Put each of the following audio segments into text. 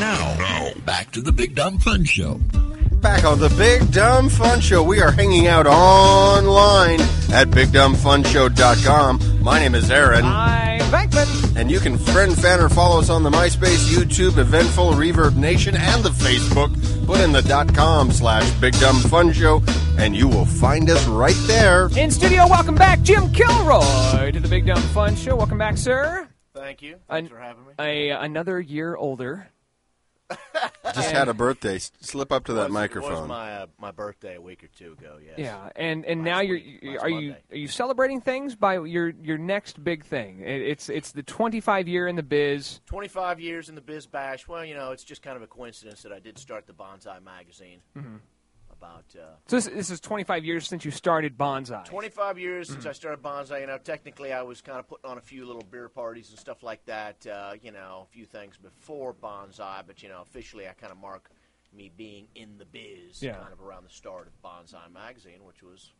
Now, now, back to the Big Dumb Fun Show. Back on the Big Dumb Fun Show. We are hanging out online at BigDumbFunShow.com. My name is Aaron. I'm Venkman. And you can friend, fan, or follow us on the MySpace, YouTube, Eventful, Reverb Nation, and the Facebook. Put in the dot com slash Big Dumb Fun Show, and you will find us right there. In studio, welcome back, Jim Kilroy, to the Big Dumb Fun Show. Welcome back, sir. Thank you. An- Thanks for having me. A, another year older. Just had a birthday. Slip up to that was, microphone. It was my uh, my birthday a week or two ago. Yes. Yeah, and and Last now you're week, you- last are you Monday. are you celebrating things by your your next big thing? It, it's it's the 25 year in the biz. 25 years in the biz bash. Well, you know, it's just kind of a coincidence that I did start the Bonsai magazine Mm-hmm. About uh, So this, this is 25 years since you started Bonsai. 25 years Mm-hmm. since I started Bonsai. You know, technically I was kind of putting on a few little beer parties and stuff like that. Uh, you know, a few things before Bonsai, but you know, officially I kind of mark me being in the biz Yeah. kind of around the start of Bonsai magazine, which was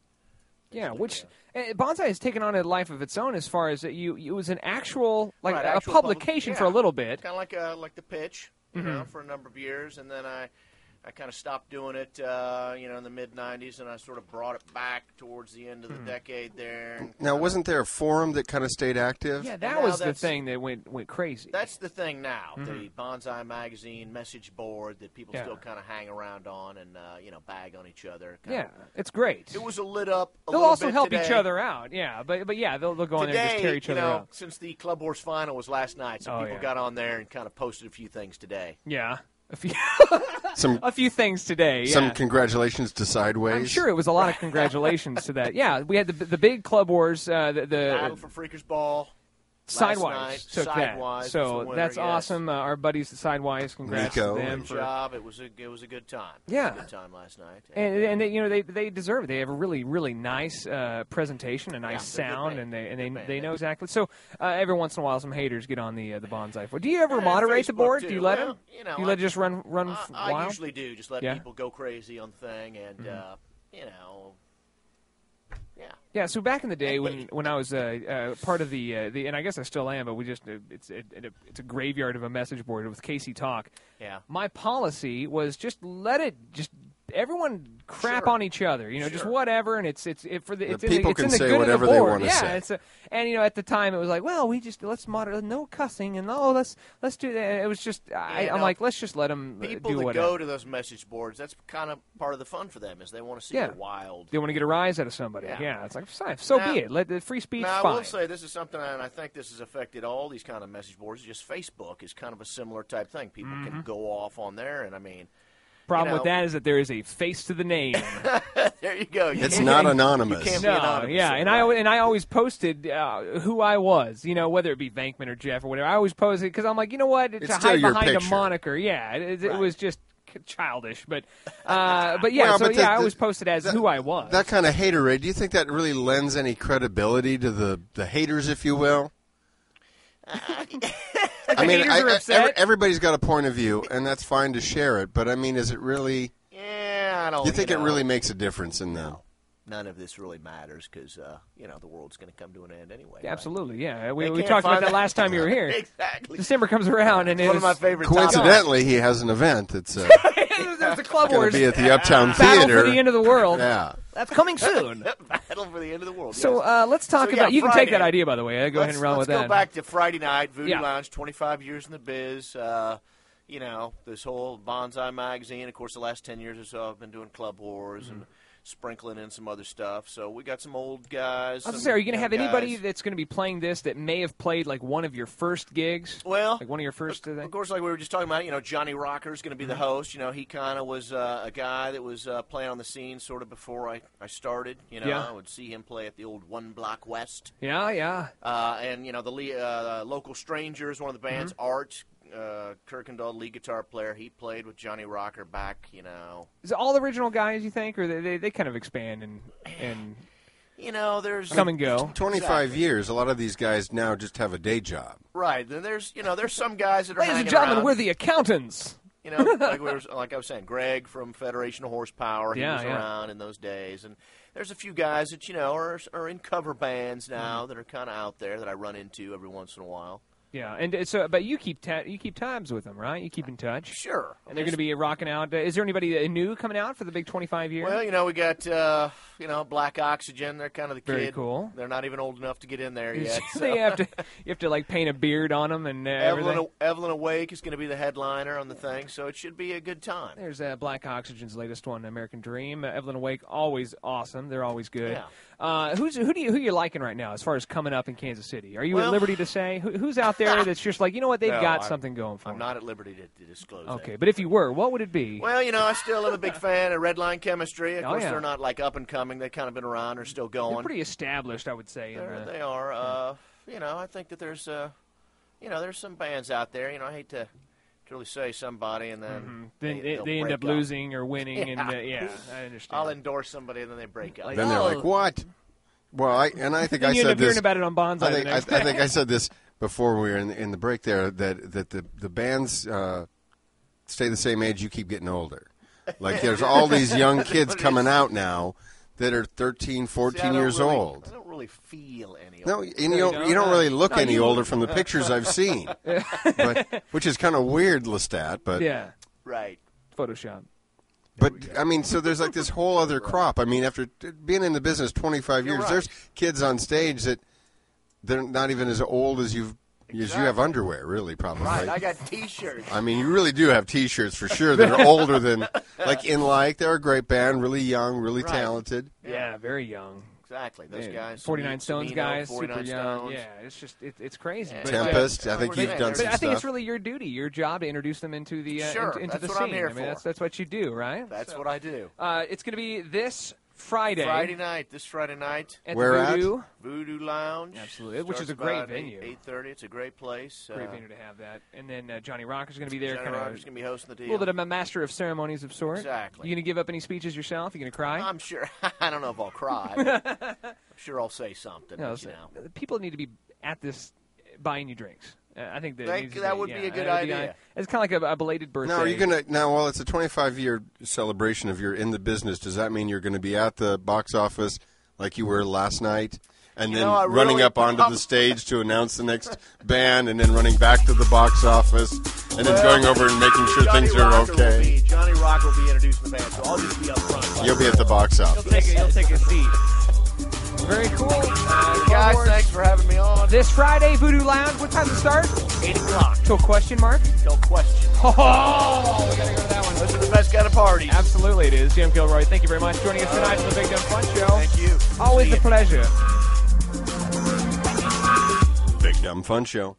Yeah, which uh, uh, Bonsai has taken on a life of its own as far as you it was an actual like Right, a actual public- publication for a little bit. kind of like uh, like the pitch, you know, Mm-hmm. for a number of years, and then I I kind of stopped doing it, uh, you know, in the mid '90s, and I sort of brought it back towards the end of the Mm-hmm. decade there. Now, kinda- wasn't there a forum that kind of stayed active? Yeah, that was the that's- thing that went went crazy. That's the thing now. The Bonsai magazine message board that people Mm-hmm. Yeah. still kind of hang around on and uh, you know bag on each other. kinda- yeah, it's great. It was a lit up. A They'll little also bit help today. each other out. Yeah, but but yeah, they'll, they'll go in there and just tear each you other know, out. since the Club Wars final was last night, some Oh, people yeah. got on there and kind of posted a few things today. Yeah, a few Some a few things today. Yeah. some congratulations to Sidewise. I'm sure it was a lot of congratulations to that. Yeah, we had the the big Club Wars, uh, the, Battle for Freakers Ball. Sidewise night, took Sidewise that. So winner, that's yes. awesome. Uh, our buddies at Sidewise, congrats Nico. to them Good for job. It was a it was a good time. It was Yeah. a good time last night. and, and they, you know they they deserve it. They have a really really nice uh, presentation, a nice they're a good sound, and they and they, they know exactly. So uh, every once in a while, some haters get on the uh, the bonsai floor. Do you ever And moderate the Facebook, board? too. Do you let Well, them? You know, you I, let it just run run I, f- I wild? usually do. Just let Yeah. Mm-hmm. people go crazy on the thing, and uh, you know, yeah. Yeah, so back in the day when, when I was uh, uh, part of the, uh, the and I guess I still am, but we just uh, it's it, it, it's a graveyard of a message board with Casey Talk. Yeah. My policy was just let it just everyone crap Sure. on each other, you know, just whatever, and it's it's it, for the The it's in the, it's can in the say good whatever of the they board. yeah, say. it's a, and you know at the time it was like, well, we just let's moderate, no cussing, and oh let's let's do that. It was just I, I'm no, like let's just let them People do that whatever. go to those message boards, that's kind of part of the fun for them, is they want to see Yeah. the wild. they want to get a rise out of somebody. Yeah, Yeah. it's like fine, so Now- be it. Let the free speech. Now, fine. I will say this is something, and I think this has affected all these kind of message boards. Just Facebook is kind of a similar type thing. People Mm-hmm. can go off on there, and I mean, Problem you with that is that there is a face to the name. there you go. You It's can't- not you anonymous. can't be no, anonymous. yeah, and I and I always posted uh, who I was, you know, whether it be Venkman or Jeff or whatever. I always posted because I'm like, you know what, It's to hide behind picture. a moniker, yeah, it, it, it Right. was just childish, but uh, but yeah, Well, so but the- yeah, I always posted as that- who I was. That kind of haterade, do you think that really lends any credibility to the, the haters, if you will? I mean, I, I- every- everybody's got a point of view, and that's fine to share it. But I mean, is it really? Yeah, I don't. You think know, it really makes a difference in them? None of this really matters because uh, you know the world's going to come to an end anyway. right? Absolutely, yeah. We, we talked about find that last time you were here. exactly. December comes around and it's One of my it's favorite. topics. Coincidentally, he has an event that's uh, there's a Club going Wars to be at the Uptown Battle Theater. for the End of the World. yeah. That's coming soon. Battle for the end of the world. So yes. uh, let's talk So, yeah, about. You can take that idea, by the way. Go ahead let's, and run let's with go back to Friday night, Voodoo Yeah. Lounge, 25 years in the biz. Uh, you know, this whole Bonsai magazine. Of course, the last 10 years or so, I've been doing Club Wars Mm-hmm. and sprinkling in some other stuff. So we got some old guys. I was say, are you going to have anybody guys. that's going to be playing this that may have played like one of your first gigs? Well, Like one of your first. uh, Of course, like we were just talking about, you know, Johnny Rocker is going to be the Mm-hmm. host. You know, he kind of was uh, a guy that was uh, playing on the scene sort of before I, I started. You know, Yeah. I would see him play at the old One Block West. Yeah, yeah. Uh, and, you know, the le- uh, local strangers, one of the bands, Mm-hmm. Art uh, Kirkendall, lead guitar player, he played with Johnny Rocker back, you know. Is it all the original guys? You think, or they they, they kind of expand and and You know, there's come and go? 25 Exactly. years, a lot of these guys now just have a day job. right. Then there's you know there's some guys that are Ladies and gentlemen, around. we're the accountants. You know, like, we were, like I was saying, Greg from Federation of Horsepower, he Yeah, was yeah. around in those days, and there's a few guys that you know are are in cover bands now Mm-hmm. that are kind of out there that I run into every once in a while. Yeah, and uh, so, but you keep ta- you keep tabs with them, right? You keep in touch. Sure. And they're going to be rocking out. Uh, is there anybody uh, new coming out for the big 25 year? Well, you know, we got uh, you know Black Oxygen. They're kind of the Very kid. cool. They're not even old enough to get in there yet. they so- have to you have to like paint a beard on them and uh, everything. Evelyn, Evelyn Awake is going to be the headliner on the thing, so it should be a good time. There's uh, Black Oxygen's latest one, American Dream. Uh, Evelyn Awake, always awesome. They're always good. Yeah. Uh, who's who do you who you liking right now as far as coming up in Kansas City? Are you at liberty to say who, who's out there that's just like you know what they've No, got I'm- something going for I'm them? not at liberty to, to disclose that. Okay, but if you were, what would it be? Well, you know, I still am a big fan of Redline Chemistry. Of Oh, course, yeah. they're not like up and coming. They've kind of been around. They're still going. They're pretty established, I would say. in They're- the- they are. Uh, you know, I think that there's, uh, you know, there's some bands out there. You know, I hate to, to really say somebody and then then they, they, they'll they end break up losing or winning, and uh, yeah, I understand. I'll endorse somebody and then they break up. Then they're Oh. like, "What?" Well, I and I think then I you end said up hearing this. about it on Bonsai. I think I, next I day. think I said this before we were in, in the break there that that the the bands uh, stay the same age. You keep getting older. Like there's all these young kids coming out now that are 13, 14 See, years really- old. I don't really feel any. No, older. and you you don't, go. you don't really look No, any older from the pictures I've seen, but, which is kind of weird, Lestat. But yeah, right. Photoshop. But I mean, so there's like this whole other crop. I mean, after t- being in the business 25 You're years, right. there's kids on stage that they're not even as old as you've as you have underwear, really, probably. Right. I got T-shirts. I mean, you really do have T-shirts for sure that are older than like in like. They're a great band, really young, really Right. talented. Yeah, very young. Exactly. Those Yeah, guys. 49 Stones Savino, guys, 49 super young. Stones. Yeah, it's just it, it's crazy. Yeah. But, uh, Tempest, I think you've I'm done saying. some But I think stuff. it's really your duty, your job to introduce them into the uh, Sure, into, into that's the what scene. I'm here I mean, for. that's that's what you do, right? That's So, what I do. Uh, it's going to be this Friday. Friday night. This Friday night. at Where the at? Voodoo. Voodoo Lounge. Absolutely, which is a great venue. Eight thirty. It's a great place. Great uh, venue to have that. And then uh, Johnny Rocker's going to be there, Johnny kind of Rocker's gonna be hosting the a deal. little bit of a master of ceremonies of sort. Exactly. You going to give up any speeches yourself? You going to cry? I'm sure. I don't know if I'll cry. but I'm sure I'll say something. no, but, so- you know. people need to be at this buying you drinks. I think that, That- that be- would be a good that would idea. It's kind of like a, a belated birthday. Now, are you gonna now? While it's a 25 year celebration of you're in the business, does that mean you're going to be at the box office like you were last night, and You then know, running really- up onto the stage to announce the next band, and then running back to the box office, and then going over and making sure Johnny things are Rocker okay? be, Johnny Rock will be introducing the band, so I'll just be up front. You'll be at the box You'll office. take a, you'll take a seat. Very cool. Uh, Guys, Longboard, thanks for having me on. This Friday, Voodoo Lounge. What time to start? Eight o'clock. Till question mark. Till question. Oh, we gotta go to that one. Those are the best kind of parties. Absolutely, it is. Jim Kilroy, thank you very much for joining us tonight for the Big Dumb Fun Show. Thank you. Always See a ya. pleasure. Big Dumb Fun Show.